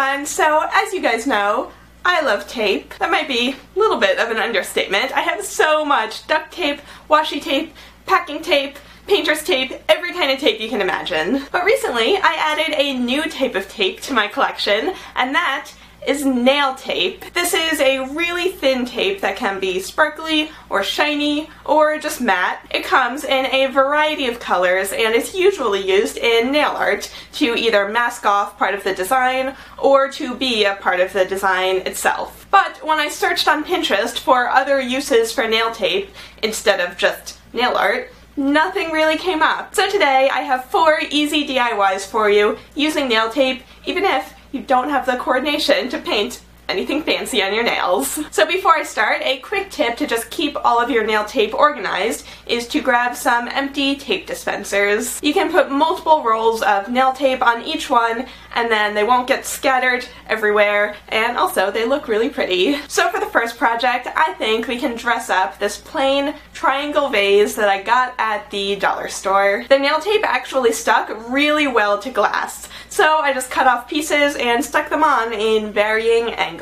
everyone. So, as you guys know, I love tape. That might be a little bit of an understatement. I have so much duct tape, washi tape, packing tape, painter's tape, every kind of tape you can imagine. But recently, I added a new type of tape to my collection, and that is nail tape. This is a really thin tape that can be sparkly or shiny or just matte. It comes in a variety of colors and is usually used in nail art to either mask off part of the design or to be a part of the design itself. But when I searched on Pinterest for other uses for nail tape instead of just nail art, nothing really came up. So today I have four easy DIYs for you using nail tape, even if you don't have the coordination to paint anything fancy on your nails. So before I start, a quick tip to just keep all of your nail tape organized is to grab some empty tape dispensers. You can put multiple rolls of nail tape on each one and then they won't get scattered everywhere and also they look really pretty. So for the first project, I think we can dress up this plain triangle vase that I got at the dollar store. The nail tape actually stuck really well to glass. So I just cut off pieces and stuck them on in varying angles.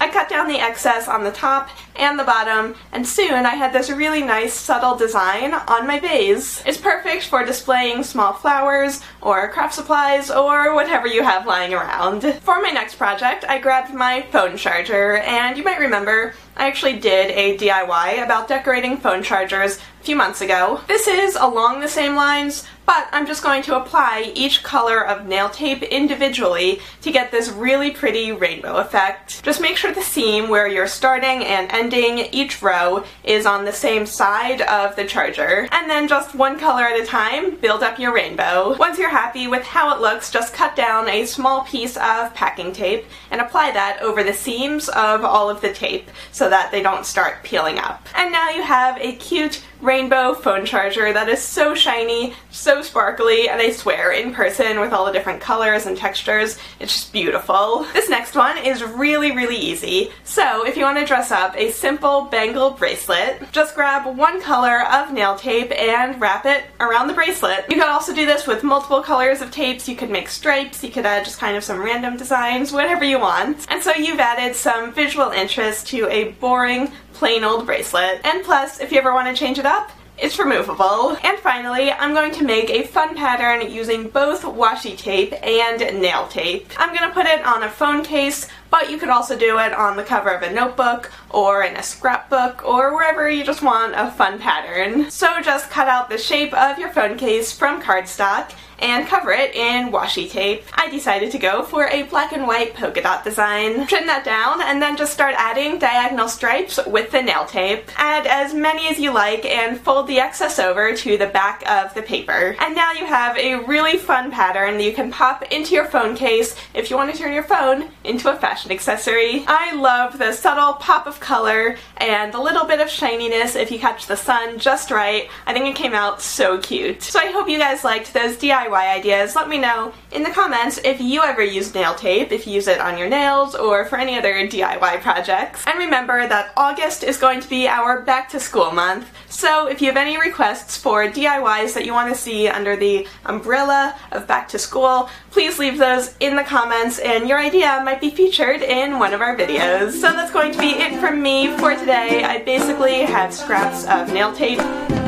I cut down the excess on the top and the bottom, and soon I had this really nice subtle design on my vase. It's perfect for displaying small flowers or craft supplies or whatever you have lying around. For my next project, I grabbed my phone charger, and you might remember I actually did a DIY about decorating phone chargers a few months ago. This is along the same lines, but I'm just going to apply each color of nail tape individually to get this really pretty rainbow effect. Just make sure the seam where you're starting and ending each row is on the same side of the charger. And then just one color at a time, build up your rainbow. Once you're happy with how it looks, just cut down a small piece of packing tape and apply that over the seams of all of the tape so that they don't start peeling up. And now you have a cute rainbow phone charger that is so shiny, so sparkly, and I swear, in person with all the different colors and textures, it's just beautiful. This next one is really, really easy. So if you want to dress up a simple bangle bracelet, just grab one color of nail tape and wrap it around the bracelet. You could also do this with multiple colors of tapes. You could make stripes, you could add just kind of some random designs, whatever you want. And so you've added some visual interest to a boring plain old bracelet. And plus, if you ever want to change it up, it's removable. And finally, I'm going to make a fun pattern using both washi tape and nail tape. I'm going to put it on a phone case, but you could also do it on the cover of a notebook or in a scrapbook or wherever you just want a fun pattern. So just cut out the shape of your phone case from cardstock and cover it in washi tape. I decided to go for a black and white polka dot design. Trim that down and then just start adding diagonal stripes with the nail tape. Add as many as you like and fold the excess over to the back of the paper. And now you have a really fun pattern that you can pop into your phone case if you want to turn your phone into a fashion accessory. I love the subtle pop of color and a little bit of shininess if you catch the sun just right. I think it came out so cute. So I hope you guys liked those DIY DIY ideas, let me know in the comments if you ever use nail tape, if you use it on your nails or for any other DIY projects. And remember that August is going to be our back to school month, so if you have any requests for DIYs that you want to see under the umbrella of back to school, please leave those in the comments and your idea might be featured in one of our videos. So that's going to be it from me for today. I basically have scraps of nail tape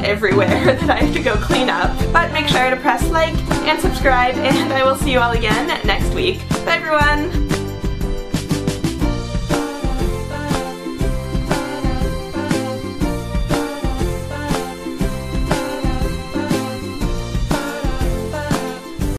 everywhere that I have to go clean up. But make sure to press like and subscribe and I see you all again next week. Bye everyone!